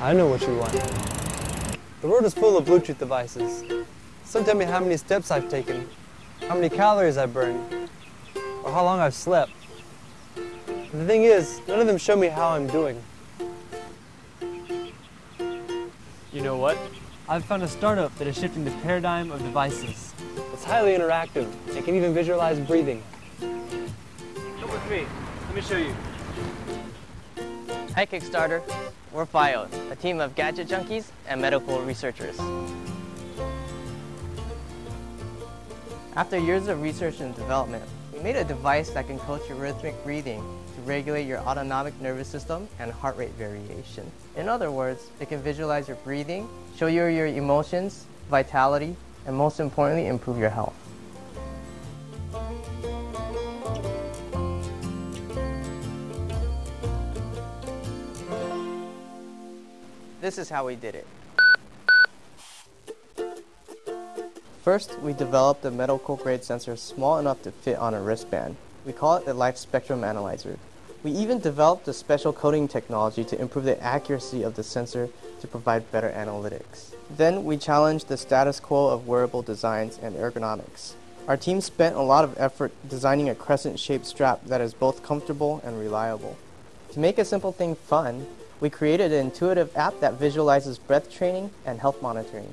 I know what you want. The world is full of Bluetooth devices. Some tell me how many steps I've taken, how many calories I burned, or how long I've slept. But the thing is, none of them show me how I'm doing. You know what? I've found a startup that is shifting the paradigm of devices. It's highly interactive. It can even visualize breathing. Come with me. Let me show you. Hi Kickstarter, we're Phyode, a team of gadget junkies and medical researchers. After years of research and development, we made a device that can coach your rhythmic breathing to regulate your autonomic nervous system and heart rate variation. In other words, it can visualize your breathing, show you your emotions, vitality, and most importantly, improve your health. This is how we did it. First, we developed a medical grade sensor small enough to fit on a wristband. We call it the Life Spectrum Analyzer. We even developed a special coding technology to improve the accuracy of the sensor to provide better analytics. Then we challenged the status quo of wearable designs and ergonomics. Our team spent a lot of effort designing a crescent shaped strap that is both comfortable and reliable. To make a simple thing fun, we created an intuitive app that visualizes breath training and health monitoring.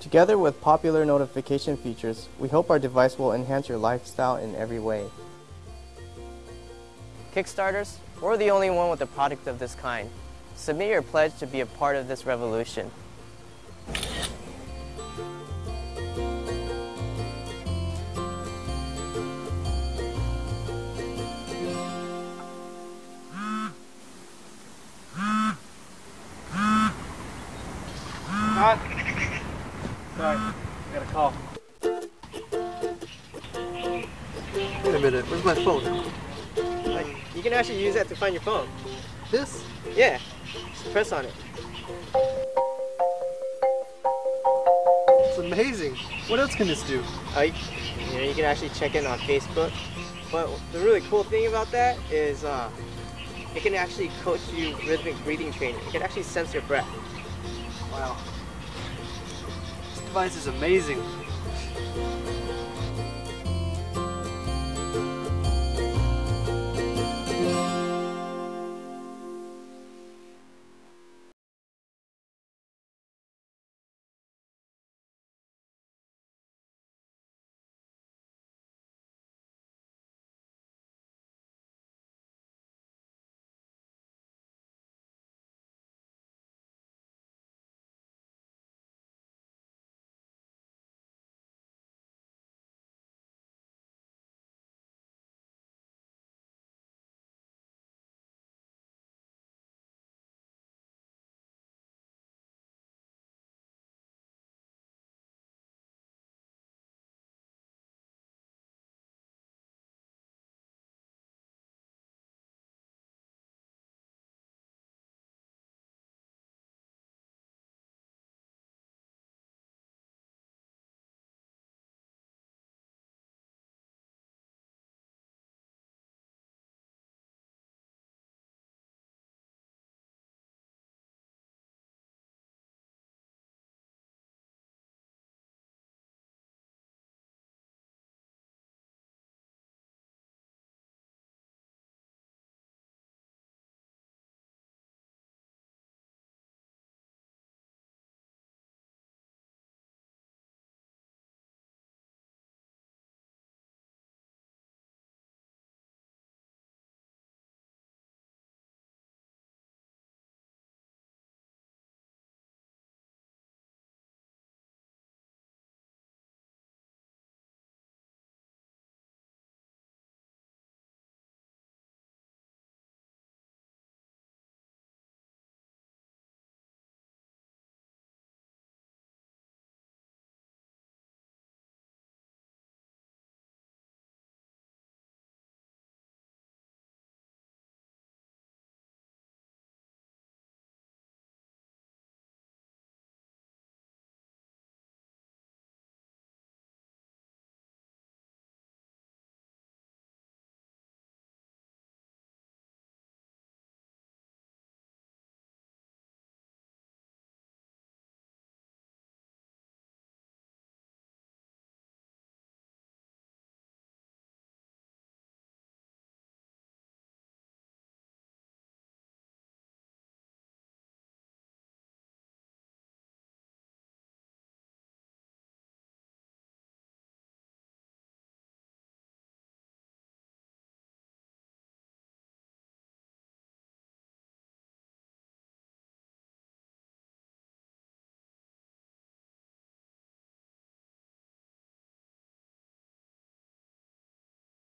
Together with popular notification features, we hope our device will enhance your lifestyle in every way. Kickstarters, we're the only one with a product of this kind. Submit your pledge to be a part of this revolution. Call. Wait a minute, where's my phone? Like, you can actually use that to find your phone. This? Yeah, just press on it. It's amazing. What else can this do? Uh, you, you know, you can actually check in on Facebook. But the really cool thing about that is uh, it can actually coach you rhythmic breathing training. It can actually sense your breath. Wow. Device is amazing.